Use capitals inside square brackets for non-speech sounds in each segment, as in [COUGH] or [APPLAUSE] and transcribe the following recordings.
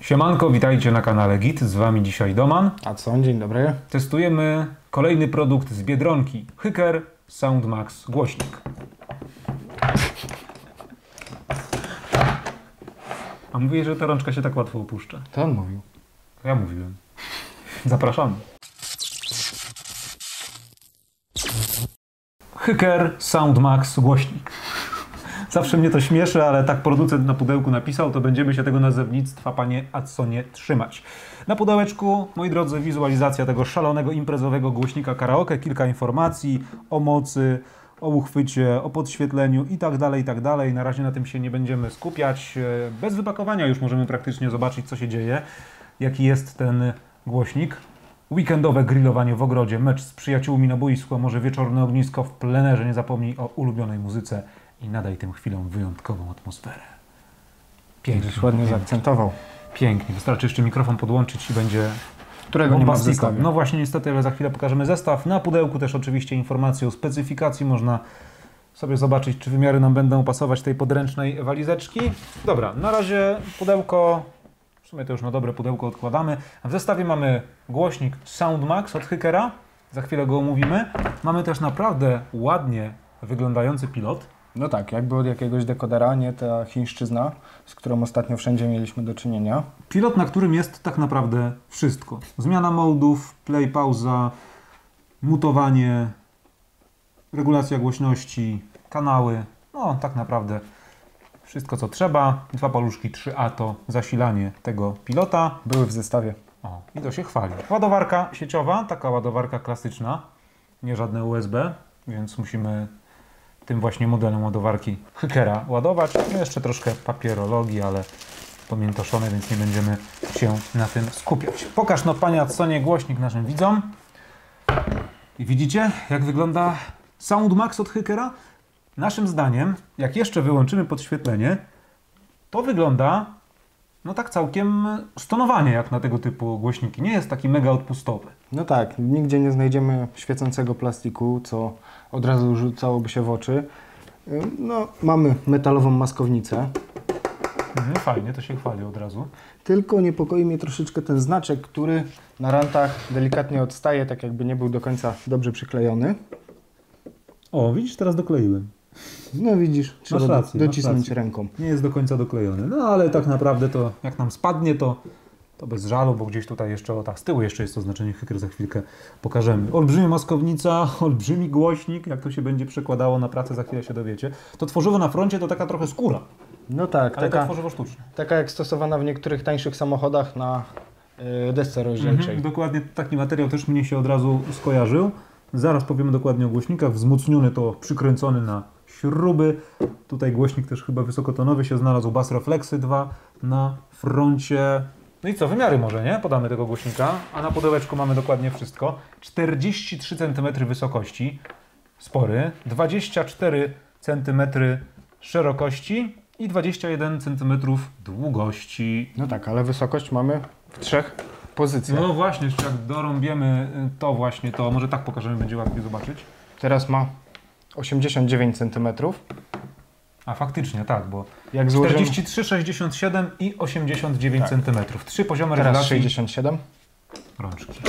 Siemanko, witajcie na kanale Git, z wami dzisiaj Doman. A co? Dzień dobry. Testujemy kolejny produkt z Biedronki. Hyker Soundmax głośnik. A mówię, że ta rączka się tak łatwo opuszcza. To on mówił. Ja mówiłem. Zapraszamy. Hyker Soundmax głośnik. Zawsze mnie to śmieszy, ale tak producent na pudełku napisał, to będziemy się tego nazewnictwa, panie Adsonie, trzymać. Na pudełeczku, moi drodzy, wizualizacja tego szalonego imprezowego głośnika karaoke, kilka informacji o mocy, o uchwycie, o podświetleniu i tak dalej, i tak dalej. Na razie na tym się nie będziemy skupiać. Bez wypakowania już możemy praktycznie zobaczyć, co się dzieje, jaki jest ten głośnik. Weekendowe grillowanie w ogrodzie, mecz z przyjaciółmi na boisku, a może wieczorne ognisko w plenerze. Nie zapomnij o ulubionej muzyce i nadaj tym chwilom wyjątkową atmosferę. Pięknie, Żeś ładnie zaakcentował. pięknie. Wystarczy jeszcze mikrofon podłączyć i będzie Którego nie ma w zestawie. No właśnie, niestety, ale za chwilę pokażemy zestaw. Na pudełku też oczywiście informacje o specyfikacji. Można sobie zobaczyć, czy wymiary nam będą pasować tej podręcznej walizeczki. Dobra, na razie pudełko, w sumie to już na dobre pudełko odkładamy. W zestawie mamy głośnik Soundmax od Hykera. Za chwilę go omówimy. Mamy też naprawdę ładnie wyglądający pilot. No tak, jakby od jakiegoś dekodera, nie ta chińszczyzna, z którą ostatnio wszędzie mieliśmy do czynienia. Pilot, na którym jest tak naprawdę wszystko. Zmiana modów, play, pauza, mutowanie, regulacja głośności, kanały. No, tak naprawdę wszystko co trzeba. Dwa paluszki 3A to zasilanie tego pilota. Były w zestawie. O, i to się chwali. Ładowarka sieciowa, taka ładowarka klasyczna, nie żadne USB, więc musimy tym właśnie modelem ładowarki Hykera ładować. No jeszcze troszkę papierologii, ale pamiętoszone, więc nie będziemy się na tym skupiać. Pokaż no panie Adsonie głośnik naszym widzom. I widzicie, jak wygląda Soundmax od Hykera? Naszym zdaniem, jak jeszcze wyłączymy podświetlenie, to wygląda no tak całkiem stonowanie jak na tego typu głośniki. Nie jest taki mega odpustowy. No tak, nigdzie nie znajdziemy świecącego plastiku, co od razu rzucałoby się w oczy. No, mamy metalową maskownicę, Mhm, fajnie, to się chwali od razu. tylko niepokoi mnie troszeczkę ten znaczek, który na rantach delikatnie odstaje, tak jakby nie był do końca dobrze przyklejony. O, widzisz, teraz dokleiłem. No widzisz, trzeba rację, docisnąć rację. ręką. Nie jest do końca doklejony. No ale tak naprawdę to jak nam spadnie, to, to bez żalu, bo gdzieś tutaj jeszcze, o tak, z tyłu jeszcze jest to znaczenie Hyker, za chwilkę pokażemy. Olbrzymia maskownica, [LAUGHS] olbrzymi głośnik, jak to się będzie przekładało na pracę, za chwilę się dowiecie. To tworzywo na froncie to taka trochę skóra, No tak, ale to taka, tworzywo sztuczne. taka jak stosowana w niektórych tańszych samochodach na y, desce rozdzielczej. Mhm, dokładnie taki materiał też mnie się od razu skojarzył. Zaraz powiemy dokładnie o głośnikach. Wzmocniony to przykręcony na śruby. Tutaj głośnik też chyba wysokotonowy się znalazł. Bass Reflexy 2 na froncie. No i co, wymiary może, nie? Podamy tego głośnika. A na pudełeczku mamy dokładnie wszystko. 43 cm wysokości. Spory. 24 cm szerokości i 21 cm długości. No tak, ale wysokość mamy w trzech pozycjach. No właśnie, jeszcze jak dorąbiemy y, to właśnie, to może tak pokażemy, będzie łatwiej zobaczyć. Teraz ma 89 cm. A faktycznie, tak, bo Jak złożymy 43, 67 i 89 Tak. cm. Trzy poziomy teraz regulacji 67. rączki.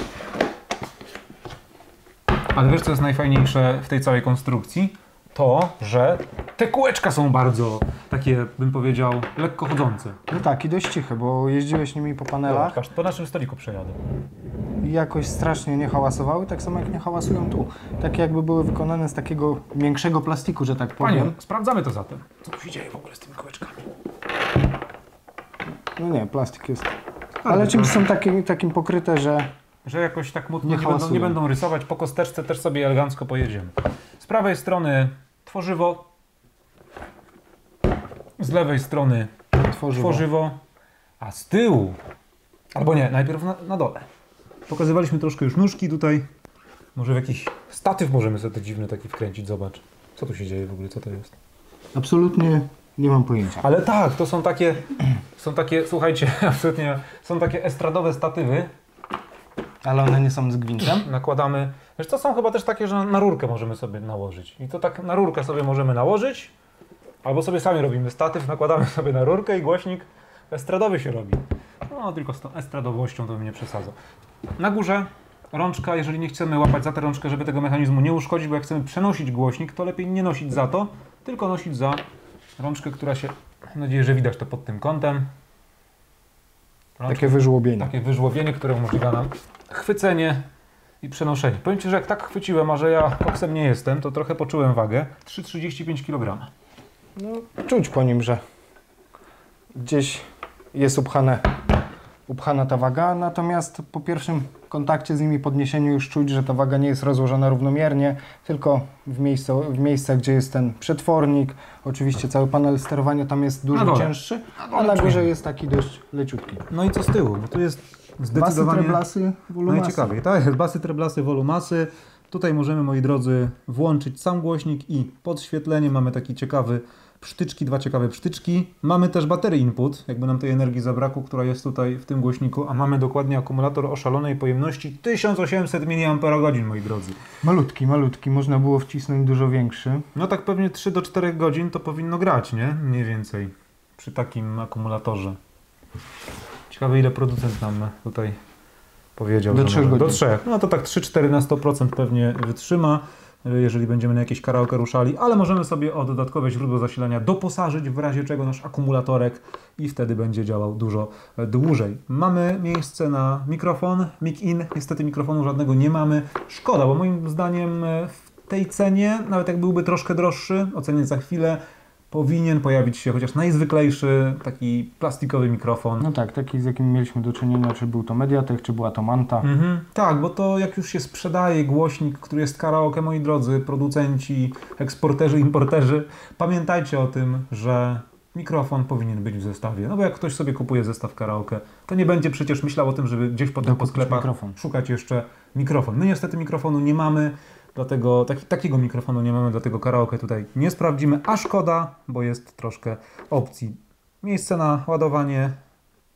Ale wiesz, co jest najfajniejsze w tej całej konstrukcji? To, że te kółeczka są bardzo takie, bym powiedział, lekko chodzące. No tak, i dość ciche, bo jeździłeś nimi po panelach Zobacz, po naszym stoliku przejadę. i jakoś strasznie nie hałasowały, tak samo jak nie hałasują tu. Tak jakby były wykonane z takiego większego plastiku, że tak powiem. Panie, sprawdzamy to zatem. Co tu się dzieje w ogóle z tymi kółeczkami? No nie, plastik jest. Ale czymś są takie, takim pokryte, że że jakoś tak mocno Nie nie, będą, nie będą rysować. Po kosteczce też sobie elegancko pojedziemy. Z prawej strony tworzywo, z lewej strony tworzywo. tworzywo, a z tyłu, albo nie, najpierw na, na dole. Pokazywaliśmy troszkę już nóżki tutaj. Może w jakiś statyw możemy sobie to dziwny taki wkręcić, zobacz. Co tu się dzieje w ogóle, co to jest? Absolutnie nie mam pojęcia. Ale tak, to są takie, [CLEARS THROAT] są takie, słuchajcie, [CLEARS THROAT] absolutnie, są takie estradowe statywy, Ale one nie są z gwintem. [CLEARS THROAT] nakładamy. Wiesz, to są chyba też takie, że na rurkę możemy sobie nałożyć. I to tak na rurkę sobie możemy nałożyć, albo sobie sami robimy statyw, nakładamy [LAUGHS] sobie na rurkę i głośnik estradowy się robi. No, tylko z tą estradowością to bym nie przesadzał. Na górze rączka, jeżeli nie chcemy łapać za tę rączkę, żeby tego mechanizmu nie uszkodzić, bo jak chcemy przenosić głośnik, to lepiej nie nosić za to, tylko nosić za rączkę, która się, mam nadzieję, że widać to pod tym kątem. Rączka, Takie wyżłobienie. takie wyżłobienie, które umożliwia nam chwycenie i przenoszenie. Powiem Ci, że jak tak chwyciłem, a że ja koksem nie jestem, to trochę poczułem wagę. 3,35 kg. No, czuć po nim, że gdzieś jest upchane, upchana ta waga, natomiast po pierwszym kontakcie z nimi, podniesieniu już czuć, że ta waga nie jest rozłożona równomiernie, tylko w, miejscu, w miejscach, gdzie jest ten przetwornik. Oczywiście cały panel sterowania tam jest dużo cięższy, a na górze jest taki dość leciutki. No i co z tyłu? Bo tu jest Basy, zdecydowanie... treblasy, wolumasy. Najciekawiej, tak jest, basy, treblasy, wolumasy. Tutaj możemy, moi drodzy, włączyć sam głośnik i podświetlenie. Mamy taki ciekawy psztyczki, dwa ciekawe psztyczki. Mamy też batery input, jakby nam tej energii zabrakło, która jest tutaj w tym głośniku, a mamy dokładnie akumulator o szalonej pojemności 1800 mAh, moi drodzy. Malutki, malutki, można było wcisnąć dużo większy. No tak pewnie 3 do 4 godzin to powinno grać, nie? Mniej więcej przy takim akumulatorze. Ciekawe ile producent nam tutaj powiedział. Do trzech Do. 3. No to tak 3-4 na 100% pewnie wytrzyma, y, jeżeli będziemy na jakieś karaoke ruszali, ale możemy sobie o dodatkowe źródło zasilania doposażyć w razie czego nasz akumulatorek i wtedy będzie działał dużo e, dłużej. Mamy miejsce na mikrofon, mic-in. Niestety mikrofonu żadnego nie mamy. Szkoda, bo moim zdaniem e, w tej cenie, nawet jak byłby troszkę droższy, ocenię za chwilę, powinien pojawić się chociaż najzwyklejszy taki plastikowy mikrofon. No tak, taki z jakim mieliśmy do czynienia, czy był to Mediatek, czy była to Manta. Mhm. Tak, bo to jak już się sprzedaje głośnik, który jest karaoke, moi drodzy, producenci, eksporterzy, importerzy, pamiętajcie o tym, że mikrofon powinien być w zestawie. No bo jak ktoś sobie kupuje zestaw karaoke, to nie będzie przecież myślał o tym, żeby gdzieś potem po Dokupić sklepach mikrofon. szukać jeszcze mikrofon. My niestety mikrofonu nie mamy, dlatego taki, takiego mikrofonu nie mamy, dlatego karaoke tutaj nie sprawdzimy, a szkoda, bo jest troszkę opcji. Miejsce na ładowanie,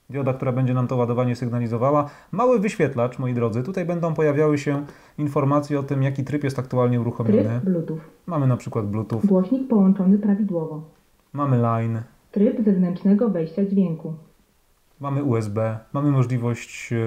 dioda, która będzie nam to ładowanie sygnalizowała. Mały wyświetlacz, moi drodzy. Tutaj będą pojawiały się informacje o tym, jaki tryb jest aktualnie uruchomiony. Tryb Bluetooth. Mamy na przykład Bluetooth, Głośnik połączony prawidłowo. mamy line, Tryb zewnętrznego wejścia dźwięku. mamy USB, mamy możliwość e,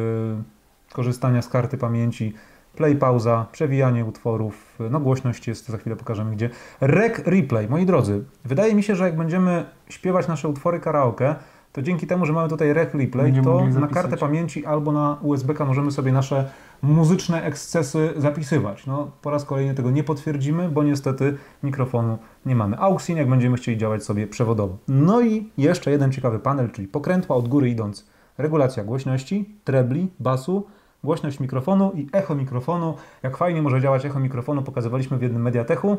korzystania z karty pamięci, play, pauza, przewijanie utworów, no głośność jest, za chwilę pokażemy gdzie. Rec replay, moi drodzy, wydaje mi się, że jak będziemy śpiewać nasze utwory karaoke, to dzięki temu, że mamy tutaj rec replay, Będziemy to na kartę pamięci albo na USB możemy sobie nasze muzyczne ekscesy zapisywać. No, po raz kolejny tego nie potwierdzimy, bo niestety mikrofonu nie mamy. AUXIN, jak będziemy chcieli działać sobie przewodowo. No i jeszcze jeden ciekawy panel, czyli pokrętła od góry idąc. Regulacja głośności, trebli, basu, głośność mikrofonu i echo mikrofonu. Jak fajnie może działać echo mikrofonu, pokazywaliśmy w jednym Mediatechu.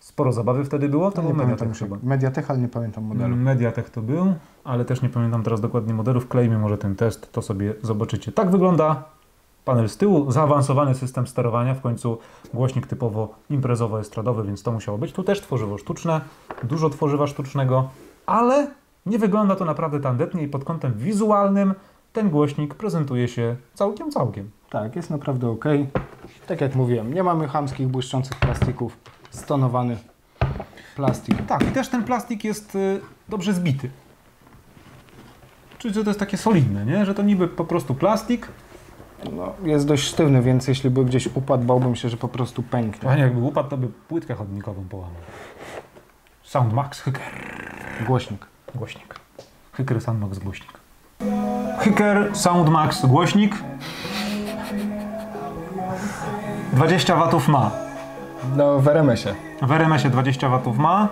Sporo zabawy wtedy było, to nie był już, chyba. Mediatek, ale nie pamiętam modelu. Mediatek to był, ale też nie pamiętam teraz dokładnie modelu. Wklejmy może ten test, to sobie zobaczycie. Tak wygląda panel z tyłu, zaawansowany system sterowania, w końcu głośnik typowo imprezowo-estradowy, więc to musiało być. Tu też tworzywo sztuczne, dużo tworzywa sztucznego, ale nie wygląda to naprawdę tandetnie i pod kątem wizualnym ten głośnik prezentuje się całkiem, całkiem. Tak, jest naprawdę ok. Tak jak mówiłem, nie mamy chamskich, błyszczących plastików. Stonowany plastik. Tak, i też ten plastik jest y, dobrze zbity. Czyli że to jest takie solidne, nie? Że to niby po prostu plastik, No, jest dość sztywny, więc jeśli by gdzieś upadł, bałbym się, że po prostu pęknie. Panie, jakby upadł, to by płytkę chodnikową połamał. Soundmax Hyker. Głośnik. Głośnik. Hyker Soundmax głośnik. Hyker Soundmax głośnik. 20 watów ma. No, w RMS-ie. W RMS-ie 20 watów ma.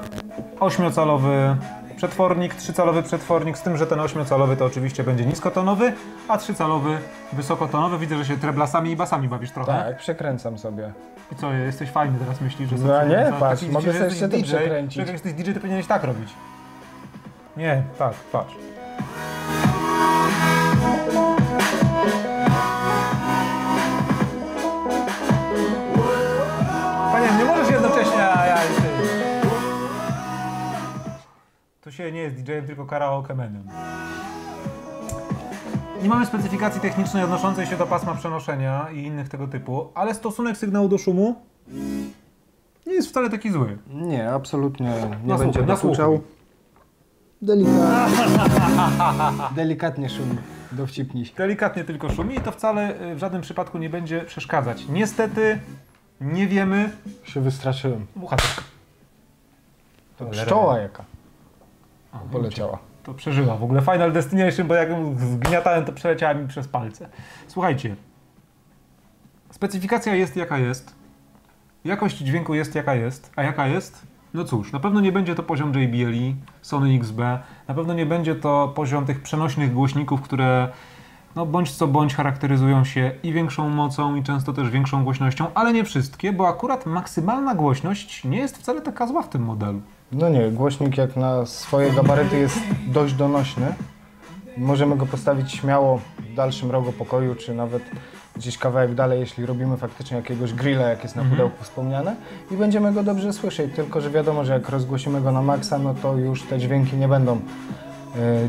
8-calowy przetwornik, 3-calowy przetwornik, z tym, że ten 8-calowy to oczywiście będzie niskotonowy, a 3-calowy wysokotonowy. Widzę, że się treblasami i basami bawisz trochę. Tak, przekręcam sobie. I co, jesteś fajny teraz myślisz, że No nie, patrz, Taki mogę sobie tym DJ, przekręcić. Jak jesteś DJ, to powinieneś tak robić. Nie, tak, patrz. Się nie jest DJ-em, tylko karaoke menem. Nie mamy specyfikacji technicznej odnoszącej się do pasma przenoszenia i innych tego typu, ale stosunek sygnału do szumu nie jest wcale taki zły. Nie, absolutnie nie Na będzie dokuczał. Delikatnie. Delikatnie szumi. Dowcipnij się. Delikatnie tylko szumi i to wcale y, w żadnym przypadku nie będzie przeszkadzać. Niestety nie wiemy. Się wystraszyłem. Mucha. To pszczoła jaka O, poleciała. To przeżyła. W ogóle Final Destination, bo jak ją zgniatałem, to przeleciała mi przez palce. Słuchajcie. Specyfikacja jest jaka jest. Jakość dźwięku jest jaka jest. A jaka jest? No cóż, na pewno nie będzie to poziom JBL, Sony XB. Na pewno nie będzie to poziom tych przenośnych głośników, które no bądź co bądź charakteryzują się i większą mocą, i często też większą głośnością, ale nie wszystkie, bo akurat maksymalna głośność nie jest wcale taka zła w tym modelu. No nie, głośnik jak na swoje gabaryty jest dość donośny. Możemy go postawić śmiało w dalszym rogu pokoju, czy nawet gdzieś kawałek dalej, jeśli robimy faktycznie jakiegoś grilla, jak jest na pudełku wspomniane i będziemy go dobrze słyszeć, tylko że wiadomo, że jak rozgłosimy go na maksa, no to już te dźwięki nie będą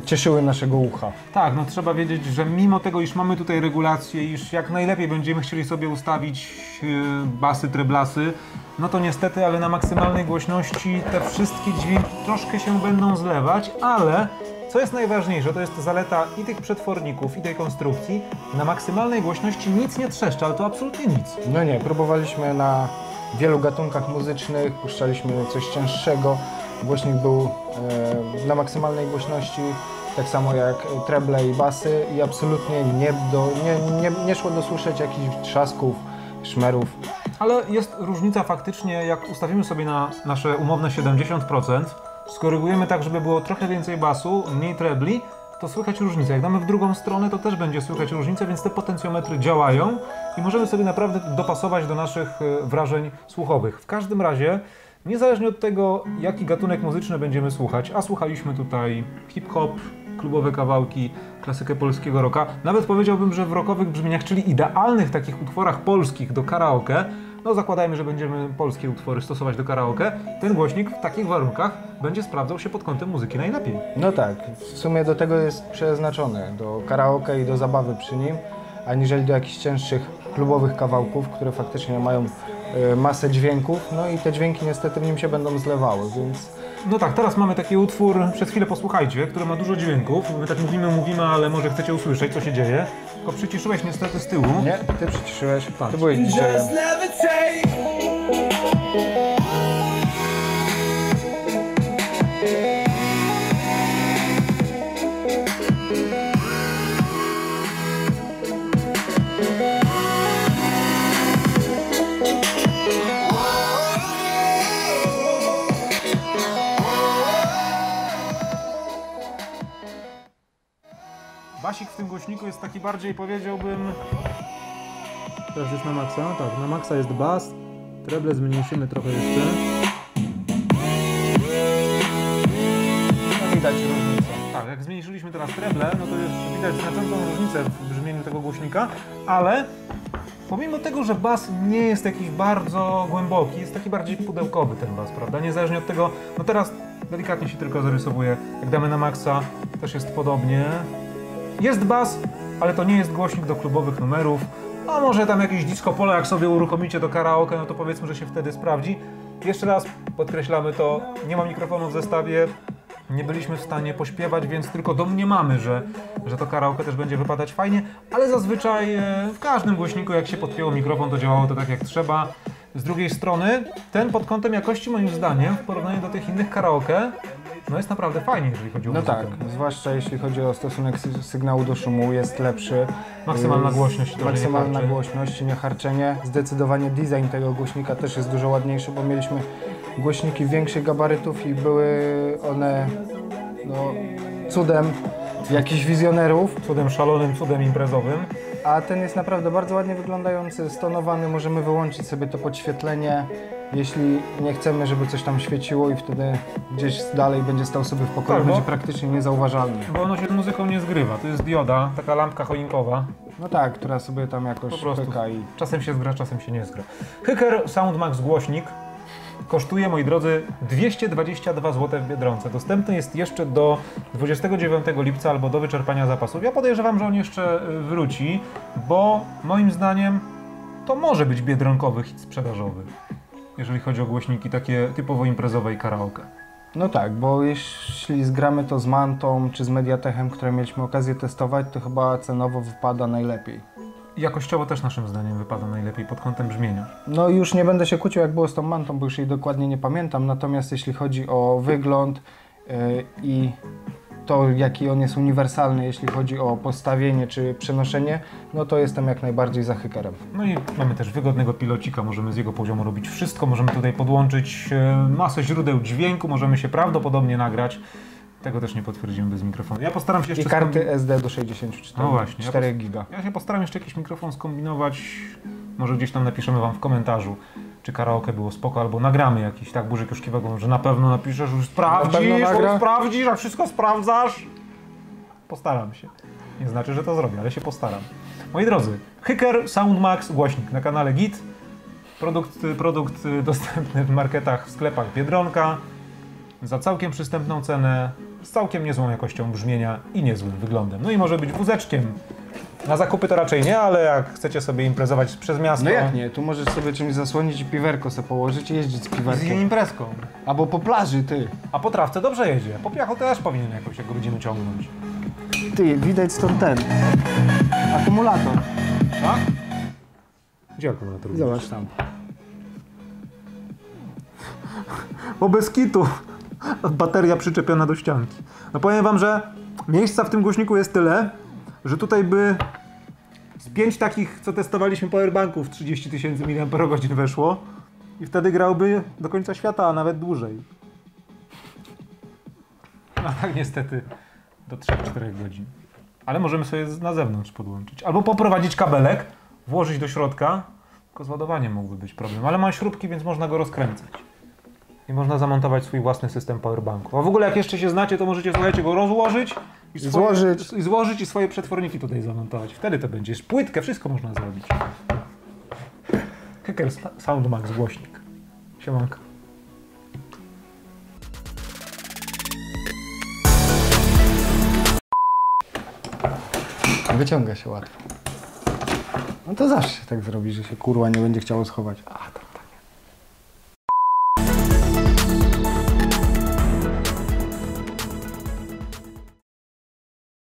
cieszyły naszego ucha. Tak, no trzeba wiedzieć, że mimo tego, iż mamy tutaj regulację, iż jak najlepiej będziemy chcieli sobie ustawić yy, basy, treblasy, no to niestety, ale na maksymalnej głośności te wszystkie dźwięki troszkę się będą zlewać, ale co jest najważniejsze, to jest zaleta i tych przetworników, i tej konstrukcji, na maksymalnej głośności nic nie trzeszcza, ale to absolutnie nic. No nie, próbowaliśmy na wielu gatunkach muzycznych, puszczaliśmy coś cięższego. Głośnik był e, na maksymalnej głośności, tak samo jak treble i basy i absolutnie nie, do, nie, nie, nie szło dosłyszeć jakichś trzasków, szmerów. Ale jest różnica faktycznie, jak ustawimy sobie na nasze umowne 70%, skorygujemy tak, żeby było trochę więcej basu, mniej trebli, to słychać różnicę. Jak damy w drugą stronę, to też będzie słychać różnicę, więc te potencjometry działają i możemy sobie naprawdę dopasować do naszych e, wrażeń słuchowych. W każdym razie, niezależnie od tego, jaki gatunek muzyczny będziemy słuchać, a słuchaliśmy tutaj hip-hop, klubowe kawałki, klasykę polskiego rocka, nawet powiedziałbym, że w rockowych brzmieniach, czyli idealnych takich utworach polskich do karaoke, no zakładajmy, że będziemy polskie utwory stosować do karaoke, ten głośnik w takich warunkach będzie sprawdzał się pod kątem muzyki najlepiej. No tak, w sumie do tego jest przeznaczony, do karaoke i do zabawy przy nim, aniżeli do jakichś cięższych klubowych kawałków, które faktycznie mają masę dźwięków, no i te dźwięki niestety w nim się będą zlewały, więc No tak, teraz mamy taki utwór, przez chwilę posłuchajcie, który ma dużo dźwięków. My tak mówimy, mówimy, ale może chcecie usłyszeć, co się dzieje. Tylko przyciszyłeś niestety z tyłu. nie, ty przyciszyłeś, Tak. ty byłeś dzisiaj. Basik w tym głośniku jest taki bardziej, powiedziałbym... Teraz jest na maksa, tak, na maksa jest bas. Treble zmniejszymy trochę jeszcze. No widać różnicę. Tak, jak zmniejszyliśmy teraz treble, no to jest widać znaczącą różnicę w brzmieniu tego głośnika, ale pomimo tego, że bas nie jest jakiś bardzo głęboki, jest taki bardziej pudełkowy ten bas, prawda? Niezależnie od tego, no teraz delikatnie się tylko zarysowuje. Jak damy na maksa, też jest podobnie. Jest bas, ale to nie jest głośnik do klubowych numerów. A może tam jakieś disco polo, jak sobie uruchomicie do karaoke, no to powiedzmy, że się wtedy sprawdzi. Jeszcze raz podkreślamy to, nie ma mikrofonu w zestawie, nie byliśmy w stanie pośpiewać, więc tylko domniemamy, że, że to karaoke też będzie wypadać fajnie, ale zazwyczaj e, w każdym głośniku, jak się podpięło mikrofon, to działało to tak jak trzeba. Z drugiej strony, ten pod kątem jakości moim zdaniem, w porównaniu do tych innych karaoke, no jest naprawdę fajnie, jeżeli chodzi o No muzykę. tak, zwłaszcza jeśli chodzi o stosunek sy- sygnału do szumu, jest lepszy. Maksymalna Yy, głośność nie Maksymalna harczy. głośność, nie harczenie. Zdecydowanie design tego głośnika też jest dużo ładniejszy, bo mieliśmy głośniki większych gabarytów i były one no, cudem jakichś wizjonerów, Cudem szalonym, cudem imprezowym. A ten jest naprawdę bardzo ładnie wyglądający, stonowany. Możemy wyłączyć sobie to podświetlenie, jeśli nie chcemy, żeby coś tam świeciło i wtedy gdzieś dalej będzie stał sobie w pokoju, Tak, bo- będzie praktycznie niezauważalny. Bo ono się muzyką nie zgrywa. To jest dioda, taka lampka choinkowa. No tak, która sobie tam jakoś Po prostu. pyka i Czasem się zgra, czasem się nie zgra. Hyker Soundmax głośnik kosztuje, moi drodzy, 222 zł w Biedronce. Dostępny jest jeszcze do 29 lipca albo do wyczerpania zapasów. Ja podejrzewam, że on jeszcze y, wróci, bo moim zdaniem to może być biedronkowy hit sprzedażowy, jeżeli chodzi o głośniki takie typowo imprezowe i karaoke. No tak, bo jeśli zgramy to z Mantą czy z Mediatechem, które mieliśmy okazję testować, to chyba cenowo wypada najlepiej. Jakościowo też naszym zdaniem wypada najlepiej pod kątem brzmienia. No już nie będę się kłócił jak było z tą Mantą, bo już jej dokładnie nie pamiętam, natomiast jeśli chodzi o wygląd yy, i to jaki on jest uniwersalny, jeśli chodzi o postawienie czy przenoszenie, no to jestem jak najbardziej za hykerem. No i mamy też wygodnego pilocika, możemy z jego poziomu robić wszystko, możemy tutaj podłączyć e, masę źródeł dźwięku, możemy się prawdopodobnie nagrać. Tego też nie potwierdzimy bez mikrofonu. Ja postaram się jeszcze I karty skombi- SD do 64 No właśnie, ja 4 giga. Ja się postaram jeszcze jakiś mikrofon skombinować. Może gdzieś tam napiszemy Wam w komentarzu, czy karaoke było spoko, albo nagramy jakiś, tak, Burzyk już kiwa że na pewno napiszesz, już sprawdzisz, już sprawdzisz, a wszystko sprawdzasz. Postaram się. Nie znaczy, że to zrobię, ale się postaram. Moi drodzy, Hyker Soundmax głośnik na kanale Git. Produkt, produkt dostępny w marketach, w sklepach Biedronka za całkiem przystępną cenę, z całkiem niezłą jakością brzmienia i niezłym wyglądem. No i może być wózeczkiem. Na zakupy to raczej nie, ale jak chcecie sobie imprezować przez miasto... No jak nie, tu możesz sobie czymś zasłonić i piwerko sobie położyć i jeździć z Z piwerkiem. imprezką. Albo po plaży, ty. A po trawce dobrze jedzie. Po piachu też powinien jakoś, jak go będziemy ciągnąć. Ty, widać stąd ten. Akumulator. Tak? Gdzie akumulator? Zobacz tam. Bo bez kitu. Bateria przyczepiona do ścianki. No powiem wam, że miejsca w tym głośniku jest tyle, że tutaj by z pięć takich, co testowaliśmy powerbanków 30 tysięcy mAh weszło i wtedy grałby do końca świata, a nawet dłużej. A tak niestety do 3-4 godzin. Ale możemy sobie na zewnątrz podłączyć. Albo poprowadzić kabelek, włożyć do środka. Tylko z ładowaniem mógłby być problem. Ale ma śrubki, więc można go rozkręcać. I można zamontować swój własny system powerbanku. A w ogóle jak jeszcze się znacie, to możecie słuchajcie go rozłożyć i, swoje, Złożyć. i złożyć i swoje przetworniki tutaj zamontować. Wtedy to będzie. Płytkę, wszystko można zrobić. Hacker Soundmax głośnik. Siemanko. Wyciąga się łatwo. No to zawsze się tak zrobi, że się kurwa nie będzie chciało schować.